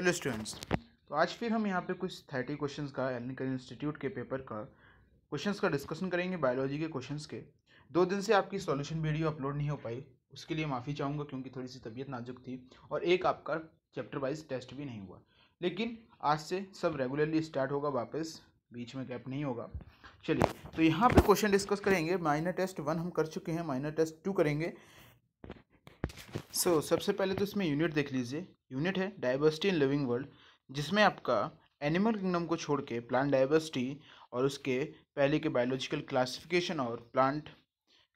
Hello students तो आज फिर हम यहाँ पे कुछ थर्टी क्वेश्चंस का एलिकल इंस्टीट्यूट के पेपर का क्वेश्चंस का डिस्कशन करेंगे बायोलॉजी के क्वेश्चंस के। दो दिन से आपकी सॉल्यूशन वीडियो अपलोड नहीं हो पाई। उसके लिए माफ़ी चाहूँगा क्योंकि थोड़ी सी तबीयत नाजुक थी और एक आपका चैप्टर वाइज टेस्ट भी नहीं हुआ। लेकिन आज से सब रेगुलरली स्टार्ट होगा वापस। बीच में गैप नहीं होगा। चलिए तो यहाँ पे क्वेश्चन डिस्कस करेंगे। माइनर टेस्ट वन हम कर चुके हैं माइनर टेस्ट टू करेंगे। सो so, सबसे पहले तो इसमें यूनिट देख लीजिए। यूनिट है डाइवर्सिटी इन लिविंग वर्ल्ड जिसमें आपका एनिमल किंगडम को छोड़ के प्लांट डाइवर्सिटी और उसके पहले के बायोलॉजिकल क्लासिफिकेशन और प्लांट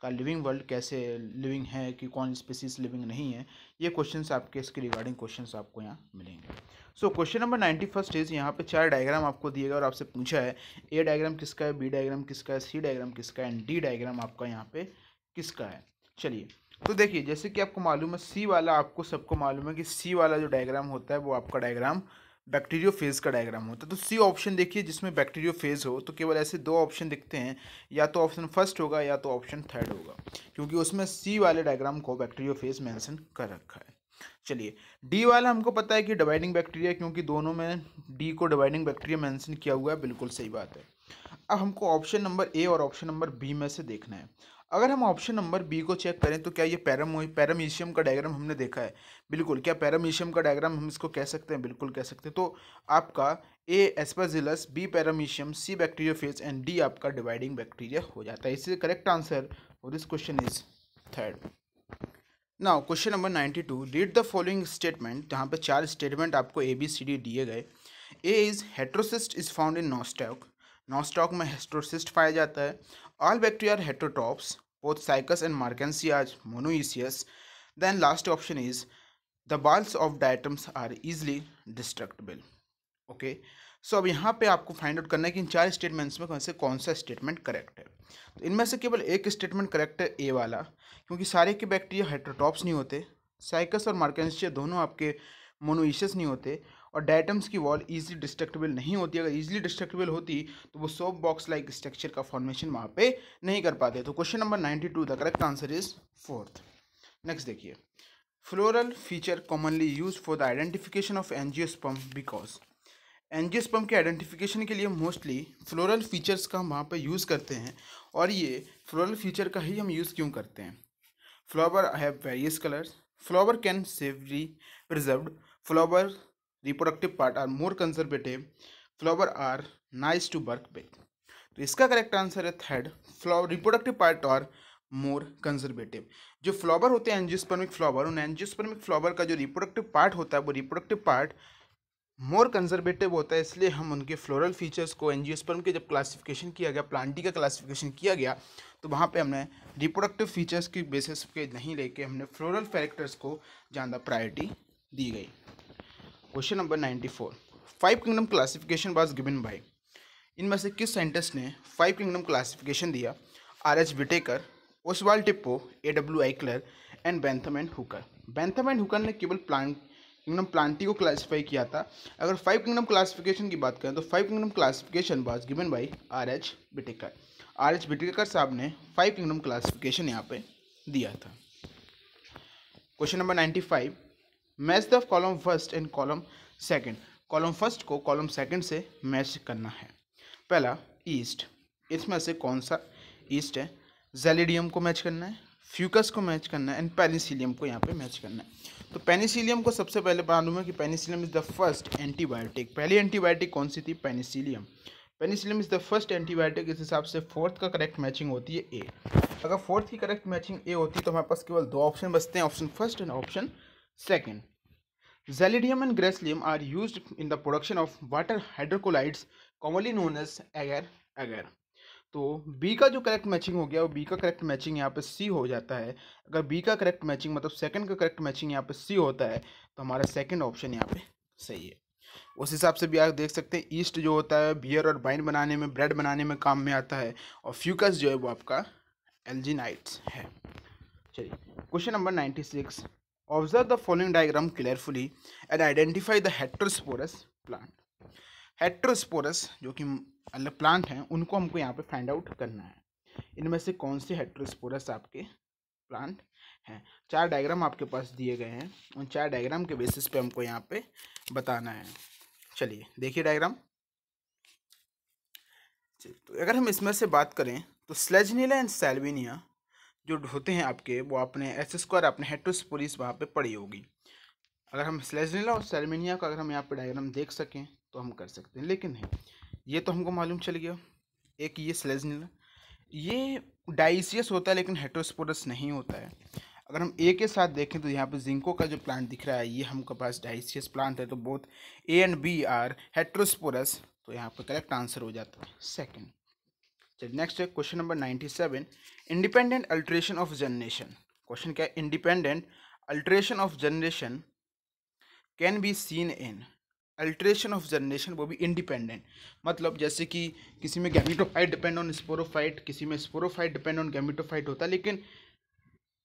का लिविंग वर्ल्ड कैसे लिविंग है कि कौन स्पीसीज लिविंग नहीं है ये क्वेश्चंस आपके इसके रिगार्डिंग क्वेश्चंस आपको यहाँ मिलेंगे। So question number ninety first is यहाँ पे चार डायग्राम आपको दिए गए और आपसे पूछा है ए डायग्राम किसका है बी डायग्राम किसका है सी डायग्राम किसका है एंड डी डायग्राम आपका यहाँ पे किसका है। चलिए तो देखिए, जैसे कि आपको मालूम है सी वाला आपको सबको मालूम है कि सी वाला जो डायग्राम होता है, वो आपका डायग्राम बैक्टीरियो फ़ेज़ का डायग्राम होता है। तो सी ऑप्शन देखिए, जिसमें बैक्टीरियो फ़ेज़ हो तो केवल ऐसे दो ऑप्शन दिखते हैं। या तो ऑप्शन फ़र्स्ट होगा, या तो ऑप्शन थर्ड होगा। क्योंकि उसमें सी वाले डायग्राम को बैक्टीरियो फ़ेज़ मेंशन कर रखा है। चलिए डी वाला हमको पता है कि डिवाइडिंग बैक्टीरिया क्योंकि दोनों में डी को डिवाइडिंग बैक्टीरिया मेंशन किया हुआ है। बिल्कुल सही बात है। अब हमको ऑप्शन नंबर ए और ऑप्शन नंबर बी में से देखना है। अगर हम ऑप्शन नंबर बी को चेक करें तो क्या ये पैरामो पैरामीशियम का डायग्राम हमने देखा है? बिल्कुल, क्या पैरामीशियम का डायग्राम हम इसको कह सकते हैं? बिल्कुल कह सकते हैं। तो आपका A aspergillus B paramecium C bacteriophage and D आपका डिवाइडिंग बैक्टीरिया हो जाता है। इससे करेक्ट आंसर और this question is third now question number ninety two read the following statement जहाँ पे चार स्टेटमेंट आपको ए बी सी डी दिए गए। A is heterocyst is found in nostoc nostoc में हेस्ट्रोसिस्ट पाया जाता है all bacteria heterotrophs both Cycus and Markensia are monoecious. Then last option is, the balls of diatoms are easily destructible. Okay. So अब यहाँ पे आपको find out करना है कि इन चार स्टेटमेंट्स में कौन से, कौन सा स्टेटमेंट करेक्ट है तो इनमें से केवल एक स्टेटमेंट करेक्ट है ए वाला, क्योंकि सारे के बैक्टीरिया हेट्रोटॉप्स नहीं होते साइकस और मार्केंशिया दोनों आपके मोनोइशियस नहीं होते और डायटम्स की वॉल ईजिली डिस्ट्रक्टेबल नहीं होती। अगर ईजिली डिस्ट्रक्टेबल होती तो वो सोप बॉक्स लाइक स्ट्रक्चर का फॉर्मेशन वहाँ पे नहीं कर पाते। तो question number ninety two the correct answer is fourth next देखिए। Floral feature commonly use for the identification of angiosperm because angiosperm के आइडेंटिफिकेशन के लिए मोस्टली फ्लोरल फीचर्स का हम वहाँ पर यूज़ करते हैं और ये फ्लोरल फीचर का ही हम यूज़ क्यों करते हैं? Flower have various colours flower can Sewri preserved flower reproductive part are more conservative flower are nice to work with. तो इसका करेक्ट आंसर है थर्ड फ्लावर रिप्रोडक्टिव पार्ट और मोर कंजर्वेटिव जो फ्लावर होते हैं एंजियोस्पर्मिक फ्लावर उन एंजियोस्पर्मिक फ्लावर का जो रिप्रोडक्टिव पार्ट होता है, वो रिप्रोडक्टिव पार्ट मोर कंजर्वेटिव होता है, इसलिए हम उनके फ्लोरल फीचर्स को एंजियोस्पर्म के जब क्लासिफिकेशन किया गया प्लांटी का क्लासिफिकेशन किया गया तो वहाँ पे हमने रिप्रोडक्टिव फीचर्स की बेसिस पे नहीं लेके हमने फ्लोरल कैरेक्टर्स को ज़्यादा प्रायोरिटी दी गई। Question number ninety four. Five kingdom classification was given by. इनमें से किस साइंटिस्ट ने फाइव किंगडम क्लासिफिकेशन दिया? R H Whittaker, Oswald Tippo, A W Eichler and Bentham and Hooker. Bentham and Hooker ने केवल प्लांट किंगडम प्लांटी को classify किया था। अगर फाइव किंगडम क्लासिफिकेशन की बात करें तो five kingdom classification was given by R H Whittaker R H Whittaker साहब ने फाइव किंगडम क्लासिफिकेशन यहाँ पे दिया था। Question number ninety five. Match the column first and column second column first को कॉलम सेकंड से मैच करना है। पहला ईस्ट इसमें से कौन सा ईस्ट है? जेलिडियम को मैच करना है फ्यूकस को मैच करना है एंड पेनिसिलियम को यहाँ पे मैच करना है। तो पेनिसिलियम को सबसे पहले मालूम है कि penicillium is the first antibiotic पहली एंटीबायोटिक कौन सी थी? Penicillium penicillium is the first antibiotic इस हिसाब से फोर्थ का करेक्ट मैचिंग होती है ए अगर फोर्थ की करेक्ट मैचिंग ए होती है तो हमारे पास केवल दो ऑप्शन बचते हैं option first and option Second, Zalidium and Gracium are used in the production of water hydrocolloids commonly known as agar agar. तो बी का जो करेक्ट मैचिंग हो गया वो बी का करेक्ट मैचिंग यहाँ पे सी हो जाता है। अगर बी का करेक्ट मैचिंग मतलब सेकंड का करेक्ट मैचिंग यहाँ पे सी होता है तो हमारा सेकंड ऑप्शन यहाँ पे सही है। उस हिसाब से भी आप देख सकते हैं ईस्ट जो होता है बियर और बाइन बनाने में ब्रेड बनाने में काम में आता है और फ्यूकस जो है वो आपका एल्जीनाइट्स है। चलिए question number ninety six Observe the following diagram carefully and identify the heterosporous plant. Heterosporous जो कि अलग प्लांट हैं, उनको हमको यहाँ पे फाइंड आउट करना है। इनमें से कौन से हेट्रोस्पोरस आपके प्लांट हैं? चार डायग्राम आपके पास दिए गए हैं। उन चार डायग्राम के बेसिस पे हमको यहाँ पे बताना है। चलिए, देखिए डायग्राम तो अगर हम इसमें से बात करें तो स्लेजनीला एंड सेल्विनिया जो होते हैं आपके, वो आपने एस स्क्वायर आपने हेट्रोस्पोरिस वहाँ पे पड़ी होगी। अगर हम स्लेजनीला और सेल्विनिया का अगर हम यहाँ पे डायग्राम देख सकें तो हम कर सकते हैं। लेकिन है ये तो हमको मालूम चल गया। एक ये स्लेजनीला ये डाइसियस होता है, लेकिन हेट्रोस्पोरस नहीं होता है। अगर हम ए के साथ देखें तो यहाँ पे जिंको का जो प्लांट दिख रहा है, ये हमके पास डाइसियस प्लांट है तो both A and B are heterosporous तो यहाँ पे करेक्ट आंसर हो जाता है। सेकंड चलिए नेक्स्ट है question number ninety seven independent alternation of generation question क्या है? Independent alternation of generation can be seen in alternation of generation वो भी इंडिपेंडेंट मतलब जैसे कि किसी में गैमिटोफाइट डिपेंड ऑन स्पोरोफाइट किसी में स्पोरोफाइट डिपेंड ऑन गैमिटोफाइट होता है, लेकिन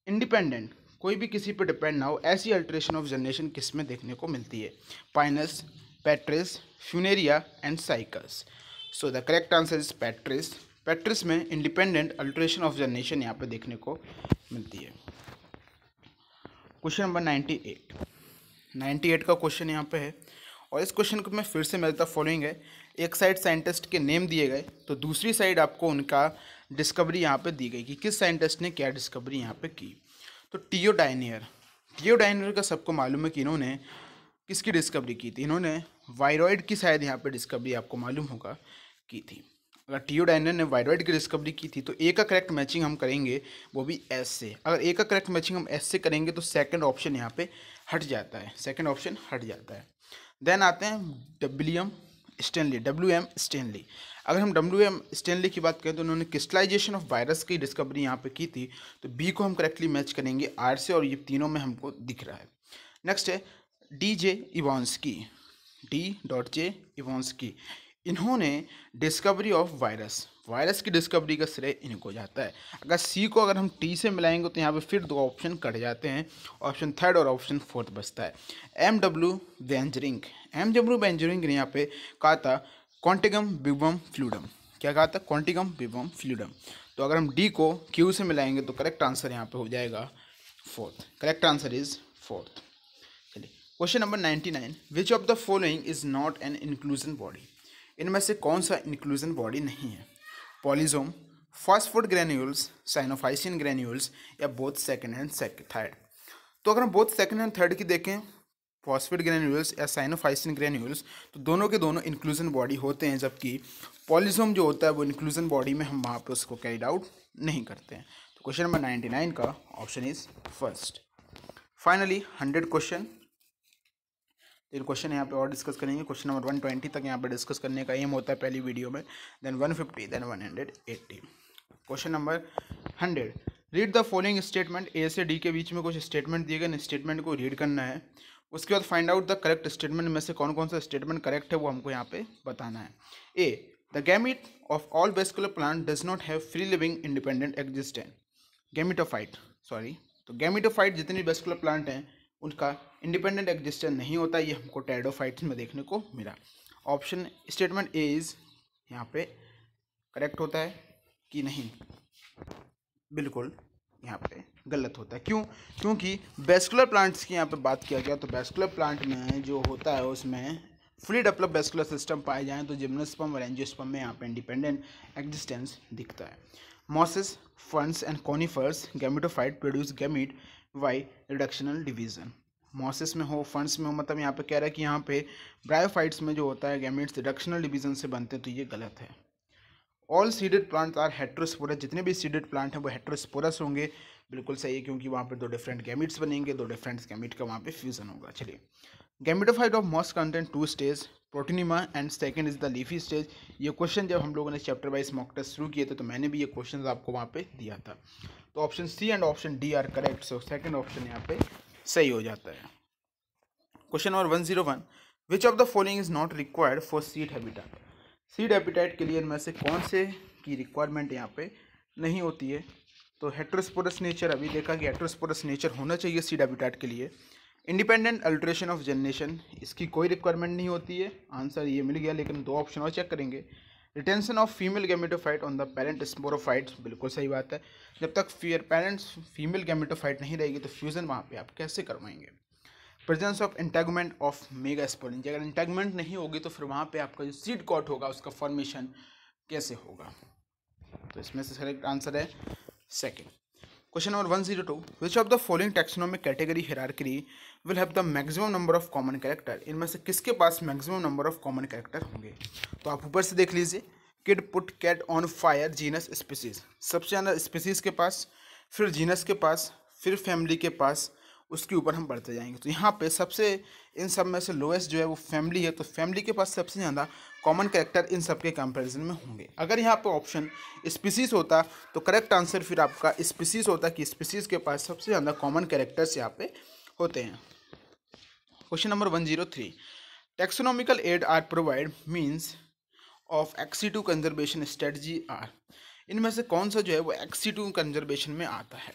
इंडिपेंडेंट कोई भी किसी पर डिपेंड ना हो, ऐसी अल्ट्रेशन ऑफ़ जनरेशन किसमें देखने को मिलती है? Pinus Pteris Funaria and Cycas so the correct answer is Pteris Pteris में इंडिपेंडेंट अल्ट्रेशन ऑफ़ जनरेशन यहाँ पे देखने को मिलती है। Question number ninety eight ninety eight का क्वेश्चन यहाँ पे है। और इस क्वेश्चन को मैं फिर से तरफ़ फॉलोइंग है। एक साइड साइंटिस्ट के नेम दिए गए तो दूसरी साइड आपको उनका डिस्कवरी यहाँ पे दी गई कि किस साइंटिस्ट ने क्या डिस्कवरी यहाँ पे की। तो टियो डायनियर टियो डायनियर का सबको मालूम है कि इन्होंने किसकी डिस्कवरी की थी? इन्होंने वायरॉइड की शायद यहाँ पे डिस्कवरी आपको मालूम होगा की थी। अगर टियो डायनियर ने वायरॉइड की डिस्कवरी की थी तो ए का करेक्ट मैचिंग हम करेंगे, वो भी एस से। अगर ए का करेक्ट मैचिंग हम एस से करेंगे तो सेकंड ऑप्शन यहाँ पे हट जाता है। सेकंड ऑप्शन हट जाता है। देन आते हैं W M Stanley W M Stanley अगर हम डब्ल्यू एम स्टेनली की बात करें तो उन्होंने क्रिस्टलाइजेशन ऑफ़ वायरस की डिस्कवरी यहाँ पे की थी तो बी को हम करेक्टली मैच करेंगे आर से, और ये तीनों में हमको दिख रहा है। नेक्स्ट है D J Ivanovsky D dot J Ivanovsky इन्होंने डिस्कवरी ऑफ़ वायरस वायरस की डिस्कवरी का श्रेय इनको जाता है। अगर सी को अगर हम टी से मिलाएँगे तो यहाँ पे फिर दो ऑप्शन कट जाते हैं। ऑप्शन थर्ड और ऑप्शन फोर्थ बचता है। M W Beijerinck M W Beijerinck ने यहाँ पे कहा था कॉन्टिगम बिबम फ्लूडम क्या कहा था? कॉन्टिगम बिबम फ्लूडम तो अगर हम डी को क्यू से मिलाएँगे तो करेक्ट आंसर यहाँ पे हो जाएगा fourth correct answer is fourth चलिए। Question number ninety nine which of the following is not an inclusion body इनमें से कौन सा इंक्लूजन बॉडी नहीं है? Polysome phosphate granules cyanophycin granules या बोथ सेकेंड एंड थर्ड तो अगर हम बोथ सेकेंड एंड थर्ड की देखें फॉस्फेट ग्रेन्यूल्स या साइनोफाइसिन ग्रेन्यूल्स तो दोनों के दोनों इंक्लूजन बॉडी होते हैं, जबकि पॉलीजोम जो होता है, वो इंक्लूजन बॉडी में हम वहाँ पर उसको कैरिड आउट नहीं करते हैं। तो क्वेश्चन नंबर नाइन्टी नाइन का option is first finally hundred question तीन क्वेश्चन यहाँ पे और डिस्कस करेंगे। क्वेश्चन नंबर वन ट्वेंटी तक यहाँ पे डिस्कस करने का एम होता है पहली वीडियो में then one fifty then one hundred eighty question number hundred read the following statement A से डी के बीच में कुछ स्टेटमेंट दिए गए स्टेटमेंट को रीड करना है। उसके बाद find out the correct statement में से कौन कौन सा स्टेटमेंट करेक्ट है, वो हमको यहाँ पे बताना है। A the gamete of all vascular plant does not have free living independent existent gametophyte sorry तो गैमिटोफाइट जितनी बेस्कुलर प्लांट हैं, उनका इंडिपेंडेंट एग्जिस्टेंस नहीं होता, ये हमको टैडोफाइट्स में देखने को मिला। ऑप्शन स्टेटमेंट ए इज़ यहाँ पे करेक्ट होता है कि नहीं? बिल्कुल, यहाँ पे गलत होता है। क्यों? क्योंकि बेस्कुलर प्लांट्स की यहाँ पे बात किया गया तो बेस्कुलर प्लांट में जो होता है, उसमें फुली डेवलप बेस्कुलर सिस्टम पाए जाएँ तो जिम्नोस्पम और एंजियोस्पम में यहाँ पे इंडिपेंडेंट एग्जिस्टेंस दिखता है। Mosses ferns and conifers gametophyte produce gamete by reductional division mosses में हो फंड्स में हो मतलब यहाँ पे कह रहा है कि यहाँ पे ब्रायोफाइट्स में जो होता है गैमिट्स रिडक्शनल डिवीज़न से बनते हैं तो ये गलत है। All seeded plants are heterosporous जितने भी सीडेड प्लांट हैं, वो हेट्रोस्पोरस होंगे। बिल्कुल सही है, क्योंकि वहाँ पर दो डिफरेंट गैमिट्स बनेंगे, दो डिफरेंट गैमिट का वहाँ पे फ्यूजन होगा। चलिए। Gametophyte of moss content two stage protonema and second is the leafy stage ये क्वेश्चन जब हम लोगों ने चैप्टर वाइज मॉक टेस्ट शुरू किए थे तो मैंने भी ये क्वेश्चन आपको वहाँ पे दिया था। तो option C and option D are correct so second option यहाँ पे सही हो जाता है। Question number one zero one which of the following is not required for seed habitat seed habitat के लिए इनमें से कौन से की रिक्वायरमेंट यहाँ पे नहीं होती है? तो हेट्रोस्पोरस नेचर अभी देखा कि हेट्रोस्पोरस नेचर होना चाहिए सीड हैबिटाट के लिए। इंडिपेंडेंट अल्ट्रेशन ऑफ़ जनरेशन इसकी कोई रिक्वायरमेंट नहीं होती है। आंसर ये मिल गया, लेकिन दो ऑप्शन और चेक करेंगे। Retention of female gametophyte on the parent sporophyte बिल्कुल सही बात है। जब तक फियर पेरेंट्स फीमेल गैमेटोफाइट नहीं रहेगी तो फ्यूज़न वहाँ पे आप कैसे करवाएँगे? Presence of integument of megasporangium अगर इंटेगमेंट नहीं होगी तो फिर वहाँ पे आपका जो सीड कॉट होगा, उसका फॉर्मेशन कैसे होगा? तो इसमें से करेक्ट आंसर है second question number one zero two which of the following taxonomic category hierarchy will have the maximum number of common character इनमें से किसके पास maximum number of common character होंगे? तो आप ऊपर से देख लीजिए। Kid put cat on fire genus species सबसे ज़्यादा स्पीसीज के पास, फिर जीनस के पास, फिर फैमिली के पास, उसके ऊपर हम बढ़ते जाएँगे। तो यहाँ पे सबसे, इन सब में से लोएस्ट जो है वो फैमिली है। तो फैमिली के पास सबसे ज़्यादा कॉमन करेक्टर इन सब के कंपेरिजन में होंगे। अगर यहाँ पे ऑप्शन स्पीसीज होता तो करेक्ट आंसर फिर आपका स्पीसीज होता कि स्पीसीज के पास सबसे ज़्यादा कॉमन करेक्टर्स यहाँ पे होते हैं। Question number one zero three taxonomical aid are provide means of ex situ conservation strategy are इनमें से कौन सा जो है वो एक्सी टू कंजर्वेशन में आता है?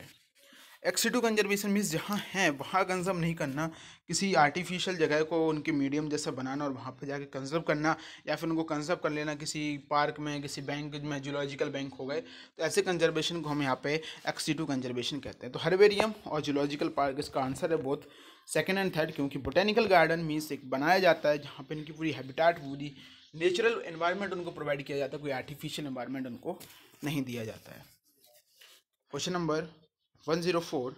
एक्सी टू कंजर्वेशन मीन्स जहाँ हैं, वहाँ कंजर्व नहीं करना। किसी आर्टिफिशियल जगह को उनके मीडियम जैसा बनाना और वहाँ पर जाके कंजर्व करना, या फिर उनको कंजर्व कर लेना किसी पार्क में, किसी बैंक में जूलॉजिकल बैंक हो गए तो ऐसे कंजर्वेशन को हम यहाँ पे एक्सी टू कंजर्वेशन कहते हैं। तो हर्बेरियम और जूलॉजिकल पार्क इसका आंसर है बहुत सेकेंड एंड थर्ड क्योंकि बोटेनिकल गार्डन मीन्स एक बनाया जाता है, जहाँ पर इनकी पूरी हैबिटाट पूरी नेचुरल इन्वायरमेंट उनको प्रोवाइड किया जाता है, कोई आर्टिफिशियल इन्वायरमेंट उनको नहीं दिया जाता है। Question number one zero four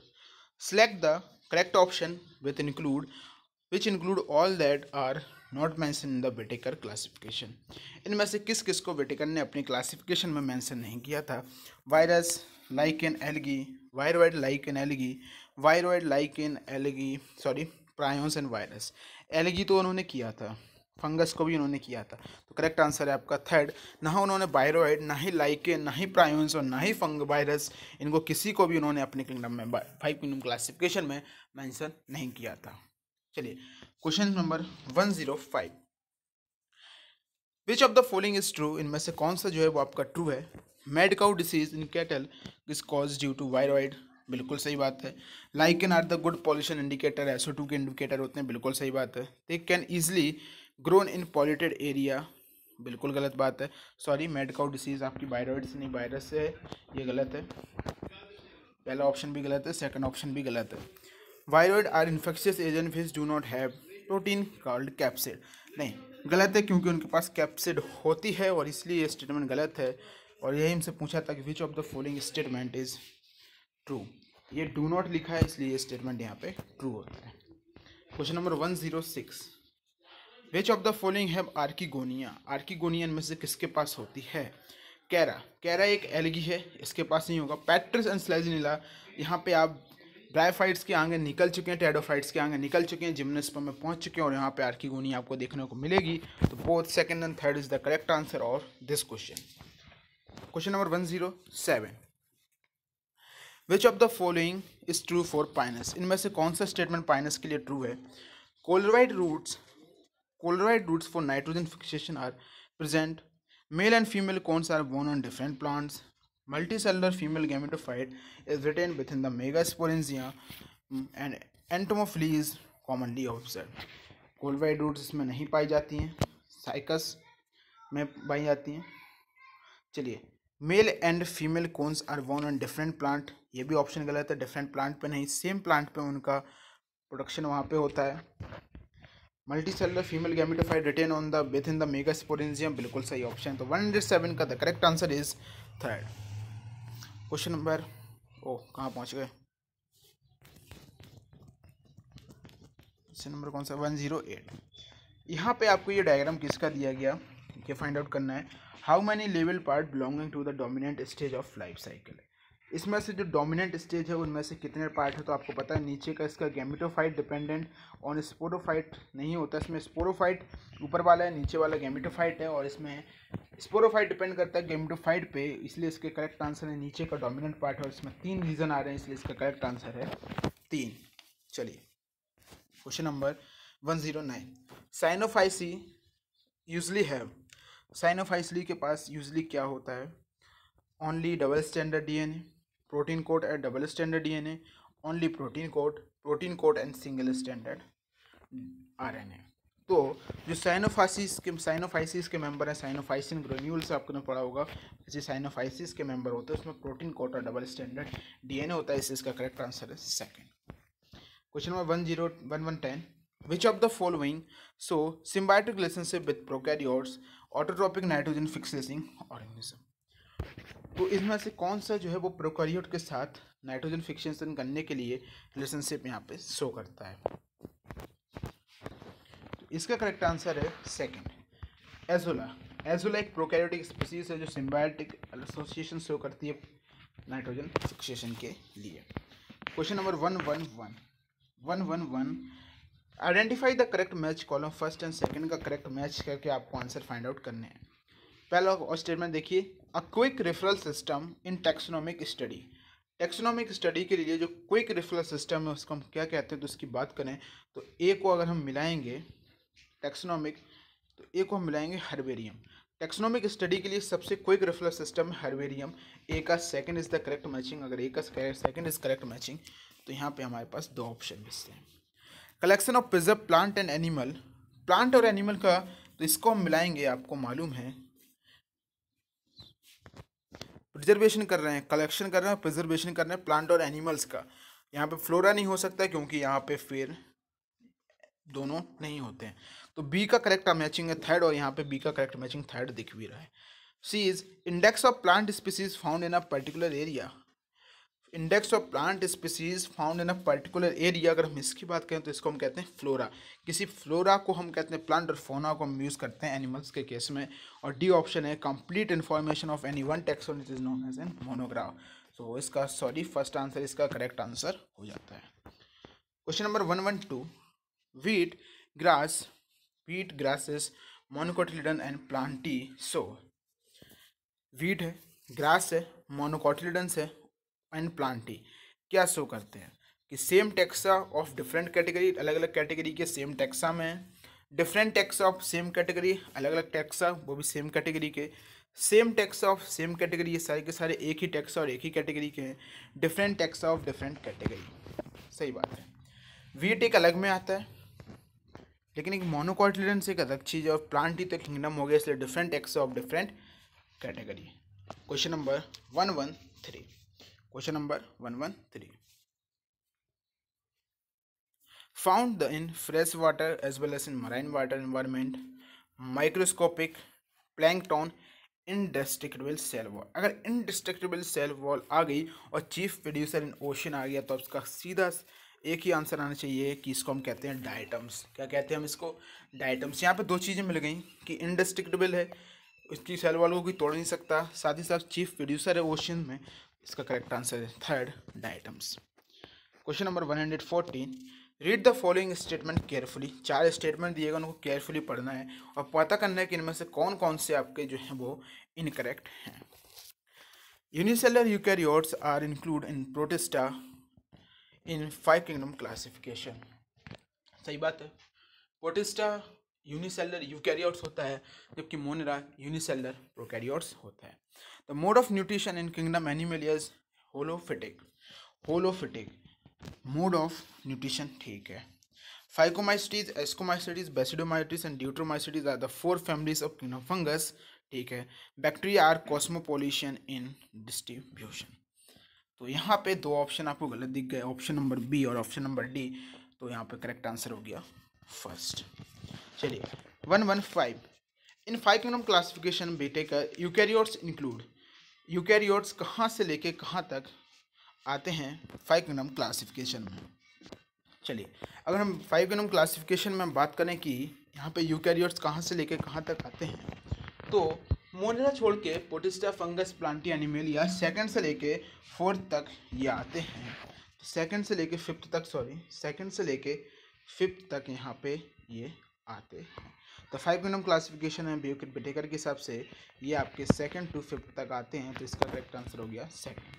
select the correct option with include which include all that are not mention in the Whittaker classification इनमें से किस किस को बेटेकर ने अपनी क्लासिफिकेशन में मैंसन नहीं किया था? Virus like in algae viroid like in algae viroid like in algae sorry prions and virus algae तो उन्होंने किया था। फंगस को भी उन्होंने किया था। तो करेक्ट आंसर है आपका थर्ड ना उन्होंने बायरोइड ना ही लाइके ना ही प्रायोन्स और ना ही फंग वायरस इनको किसी को भी उन्होंने अपने किंगडम में फाइव किंगडम क्लासिफिकेशन में मेंशन नहीं किया था। चलिए question number one zero five which of the following is true इनमें से कौन सा जो है वो आपका ट्रू है? Mad cow disease in cattle is caused due to viroid बिल्कुल सही बात है। Lichen are the good pollution indicator SO two के इंडिकेटर होते हैं, बिल्कुल सही बात है। They can easily grown in polluted area बिल्कुल गलत बात है। सॉरी मेडकाउ डिसीज़ आपकी वायरॉइड से नहीं वायरस से है, ये गलत है। पहला ऑप्शन भी गलत है सेकंड ऑप्शन भी गलत है। Viroid are infectious agent which do not have protein called capsid नहीं, गलत है क्योंकि उनके पास कैप्सिड होती है और इसलिए ये स्टेटमेंट गलत है। और यही हमसे पूछा था कि which of the following statement is true ये डू नॉट लिखा है, इसलिए ये स्टेटमेंट यहाँ पे ट्रू होता है। Question number one zero six which of the following have archegonia archegonian में से किसके पास होती है? कैरा कैरा एक एलगी है, इसके पास नहीं होगा। पैट्रिस एंड स्लेजनीला यहाँ पे आप ड्राईफाइट्स के आगे निकल चुके हैं टेडोफाइट्स के आगे निकल चुके हैं जिम्नस्पम में पहुँच चुके हैं और यहाँ पे आर्कीगोनिया आपको देखने को मिलेगी। तो both second and third is the correct answer of this question question number one zero seven which of the following is true for Pinus इनमें से कौन सा स्टेटमेंट पाइनस के लिए ट्रू है? Coralloid roots coralloid roots for nitrogen fixation are present male and female cones are borne on different plants multicellular female gametophyte is retain within the megasporangia and entomophily is commonly observe coralloid roots इसमें नहीं पाई जाती हैं cycas में पाई जाती हैं। चलिए male and female cones are borne on different plant ये भी ऑप्शन गलत है डिफरेंट प्लांट पे नहीं सेम प्लांट पे उनका प्रोडक्शन वहाँ पे होता है। Multicellular female gametophyte retain on the within the megasporangium बिल्कुल सही ऑप्शन तो वन हंड्रेड सेवन का the correct answer is third question number ओ, कहाँ पहुँच गए? क्वेश्चन नंबर कौन सा? वन ज़ीरो एट यहाँ पे आपको ये डायग्राम किसका दिया गया? ये फाइंड आउट करना है. How many level part belonging to the dominant stage of life cycle इसमें से जो डोमिनेंट स्टेज है, उनमें से कितने पार्ट है तो आपको पता है। नीचे का इसका गैमिटोफाइट डिपेंडेंट ऑन स्पोरोफाइट नहीं होता। इसमें स्पोरोफाइट ऊपर वाला है, नीचे वाला गैमिटोफाइट है और इसमें स्पोरोफाइट डिपेंड करता है गैमिटोफाइट पे। इसलिए इसके करेक्ट आंसर है। नीचे का डोमिनेंट पार्ट है और इसमें तीन रीज़न आ रहे हैं, इसलिए इसका करेक्ट आंसर है तीन। चलिए question number one zero nine cyanophyceae usually have cyanophyceae के पास यूजली क्या होता है? Only double stranded DNA protein coat at double stranded DNA, only protein coat, protein coat and single stranded RNA. तो जो साइनोफाइसिस के साइनोफाइसिस के member हैं साइनोफाइसिन ग्रेन्यूल्स आपने पढ़ा होगा जैसे साइनोफाइसिस के मेंबर होते हैं उसमें प्रोटीन कोट और डबल स्टैंडर्ड डीएनए होता है इस इसका करेक्ट आंसर है second question number one zero one one ten which of the following so symbiotic relationship with prokaryotes autotrophic nitrogen fixing organism तो इसमें से कौन सा जो है वो प्रोकैरियोट के साथ नाइट्रोजन फिक्सेशन करने के लिए रिलेशनशिप यहाँ पे शो करता है? तो इसका करेक्ट आंसर है सेकंड एजोला एजोला एक प्रोकैरियोटिक स्पीसीज है जो सिम्बायोटिक एसोसिएशन शो करती है नाइट्रोजन फिक्सेशन के लिए। Question number one one one one one one identify the correct match column first and second का करेक्ट मैच करके आपको आंसर फाइंड आउट करने हैं। पहला स्टेटमेंट देखिए। A quick referral system in taxonomic study taxonomic study के लिए जो क्विक रेफरल सिस्टम है, उसको हम क्या कहते हैं तो उसकी बात करें तो ए को अगर हम मिलाएँगे टेक्सोनॉमिक तो ए को हम मिलाएँगे हर्बेरियम टेक्सोनॉमिक स्टडी के लिए सबसे क्विक रेफरल सिस्टम है हर्बेरियम ए का second is the correct matching अगर ए का सेकंड इज़ करेक्ट मैचिंग तो यहाँ पे हमारे पास दो ऑप्शन बचते हैं. Collection of preserve plant and animal plant और एनिमल का तो इसको हम मिलाएँगे, आपको मालूम है प्रिजर्वेशन कर रहे हैं कलेक्शन कर रहे हैं प्रिजर्वेशन कर रहे हैं प्लांट और एनिमल्स का। यहाँ पे फ्लोरा नहीं हो सकता क्योंकि यहाँ पे फिर दोनों नहीं होते हैं। तो बी का करेक्ट मैचिंग है थर्ड और यहाँ पे बी का करेक्ट मैचिंग थर्ड दिख भी रहा है। C is index of plant species found in a particular area index of plant species found in a particular area अगर हम इसकी बात करें तो इसको हम कहते हैं फ्लोरा किसी फ्लोरा को हम कहते हैं प्लांट और फोना को हम यूज़ करते हैं एनिमल्स के केस में, और डी ऑप्शन है complete information of any one taxon is known as an monograph so इसका सॉरी फ़र्स्ट आंसर इसका करेक्ट आंसर हो जाता है. Question number one one two wheat grass wheat grasses monocotyledon and Plantae so wheat है grass है monocotyledons है and Plantae क्या show करते हैं? कि same taxa of different category अलग अलग कैटेगरी के सेम टैक्सा में different taxa of same category अलग अलग टैक्सा वो भी सेम कैटेगरी के। Same taxa of same category ये सारे के सारे एक ही टेक्स और एक ही कैटेगरी के हैं। Different taxa of different category सही बात है। वीट एक अलग में आता है। लेकिन एक मोनोकॉटिलन से एक अलग चीज़ और प्लांट ही तो किंगडम हो गया, इसलिए different taxa of different category question number one one three question number one one three found in fresh water as well as in marine water environment, microscopic plankton indestructible cell wall. अगर indestructible cell wall आ गई और chief producer in ocean आ गया तो उसका सीधा एक ही आंसर आना चाहिए कि इसको हम कहते हैं डाइटम्स क्या कहते हैं हम इसको? डाइटम्स यहाँ पे दो चीज़ें मिल गई कि इनडिस्ट्रिक्टेबल है, उसकी सेल वॉल को कोई तोड़ नहीं सकता, साथ ही साथ चीफ प्रोड्यूसर है ओशन में इसका करेक्ट आंसर है third diatoms question number one hundred fourteen read the following statement carefully चार स्टेटमेंट दिएगा उनको केयरफुली पढ़ना है और पता करना है कि इनमें से कौन कौन से आपके जो हैं वो इनकरेक्ट हैं. Unicellular eukaryotes are include in Protista in five kingdom classification सही बात है? प्रोटेस्टा यूनिसेलर यूकैरियोट्स होता है, जबकि मोनरा यूनिसेलर प्रोकैरियोट्स होता है। The mode of nutrition in kingdom Animalia is holophytic holophytic mode of nutrition ठीक है। Phycomycetes Ascomycetes Basidiomycetes and Deuteromycetes are the four families of kingdom fungus ठीक है। Bacteria are cosmopolitan in distribution तो यहाँ पे दो ऑप्शन आपको गलत दिख गए ऑप्शन नंबर बी और ऑप्शन नंबर डी तो यहाँ पे करेक्ट आंसर हो गया। फ़र्स्ट। चलिए, one one five. In five kingdom classification बेटे का यूकैरियोट्स इंक्लूड यूकैरियोट्स कहाँ से लेके कहाँ तक आते हैं फाइव किंगडम क्लासिफिकेशन में? चलिए, अगर हम फाइव किंगडम क्लासिफिकेशन में बात करें कि यहाँ पे यूकैरियोट्स कहाँ से लेके कहाँ तक आते हैं तो मोनेरा छोड़ के Protista, fungus, Plantae, Animalia second से लेके फोर्थ तक ये आते हैं। सेकंड से लेके फिफ्थ तक सॉरी सेकंड से लेके फिफ्थ तक यहाँ पे ये आते हैं। तो फाइव किंगडम क्लासिफिकेशन है ब्यूकिट बिटेकर के हिसाब से। ये आपके सेकंड टू फिफ्थ तक आते हैं तो इसका करेक्ट आंसर हो गया second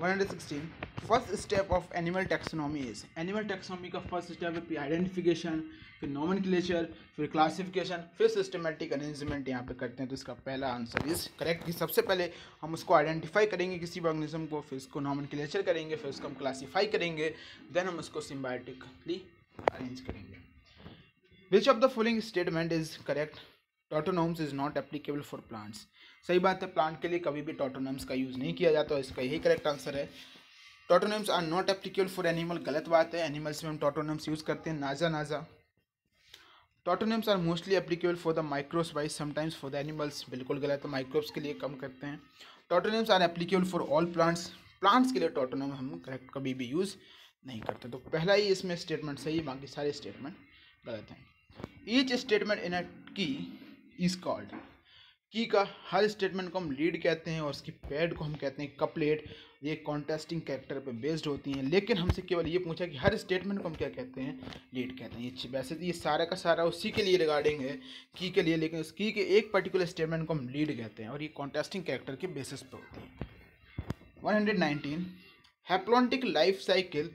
116 first step of animal taxonomy is, animal taxonomy का फ़र्स्ट स्टेप है आइडेंटिफिकेशन, फिर नॉमनक्लेचर, फिर क्लासिफिकेशन, फिर सिस्टमेटिक अरेंजमेंट यहाँ पे करते हैं। तो इसका पहला आंसर इज़ करेक्ट कि सबसे पहले हम उसको आइडेंटिफाई करेंगे किसी भी ऑर्गेनिज्म को, फिर उसको नॉमनक्लेचर करेंगे, फिर उसको हम क्लासीफाई करेंगे देन हम उसको सिम्बायोटिकली अरेंज करेंगे। Which of the following statement is correct tautonyms is not applicable for plants सही बात है प्लांट के लिए कभी भी टोटोनोम्स का यूज़ नहीं किया जाता, इसका यही करेक्ट आंसर है। Tautonyms are not applicable for animal गलत बात है. एनिमल्स में हम टोटोनिम्स यूज़ करते हैं. Naja naja. Tautonyms are mostly applicable for the microbes by sometimes for the animals बिल्कुल गलत है. माइक्रोब्स के लिए कम करते हैं. Tautonyms are applicable for all plants plants के लिए टोटोनिम हम करेक्ट कभी भी यूज़ नहीं करते. तो पहला ही इसमें स्टेटमेंट सही बाकी सारे स्टेटमेंट गलत हैं. ईच स्टेटमेंट इन अ की इज़ कॉल्ड की का हर स्टेटमेंट को हम लीड कहते हैं और उसकी पैड को हम कहते हैं कपलेट ये कॉन्टेस्टिंग कैरेक्टर पे बेस्ड होती हैं। लेकिन हमसे केवल ये पूछा कि हर स्टेटमेंट को हम क्या कहते हैं? लीड कहते हैं। ये वैसे तो ये सारा का सारा उसी के लिए रिगार्डिंग है, की के लिए, लेकिन उस की के एक पर्टिकुलर स्टेटमेंट को हम लीड कहते हैं और ये कॉन्टेस्टिंग कैरेक्टर के बेसिस पे होती है। One hundred nineteen life cycle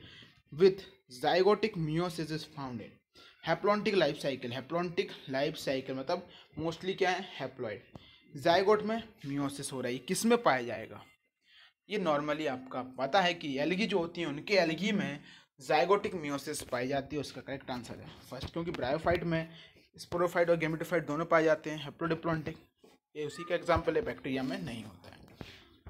with zygotic meiosis is founded haplontic life cycle haplontic life cycle मतलब मोस्टली क्या है? हैप्लॉइड जाइगोट में म्योसिस हो रहा है किसमें पाया जाएगा? ये नॉर्मली आपका पता है कि एलगी जो होती है, उनके एलगी में जाइगोटिक म्योसिस पाई जाती है, उसका करेक्ट आंसर है। फ़र्स्ट क्योंकि ब्रायोफाइट में स्पोरोफाइट और गेमिटोफाइट दोनों पाए जाते हैं हेप्रोडिप्लॉन्टिक ये उसी का एग्ज़ाम्पल है बैक्टीरिया में नहीं होता है।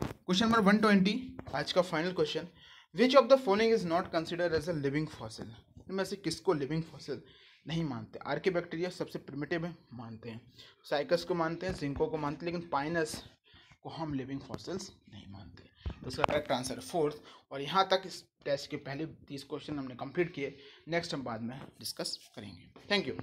क्वेश्चन नंबर वन ट्वेंटी आज का final question which of the following is not consider as a living fossil इनमें से किसको लिविंग फॉसिल नहीं मानते। आर्के बैक्टीरिया सबसे प्रिमेटिव है, मानते हैं। साइकस को मानते हैं जिंको को मानते हैं, लेकिन पाइनस को हम लिविंग फॉसिल्स नहीं मानते तो उसका करेक्ट आंसर है फोर्थ और यहाँ तक इस टेस्ट के पहले तीस क्वेश्चन हमने कंप्लीट किए। नेक्स्ट हम बाद में डिस्कस करेंगे। Thank you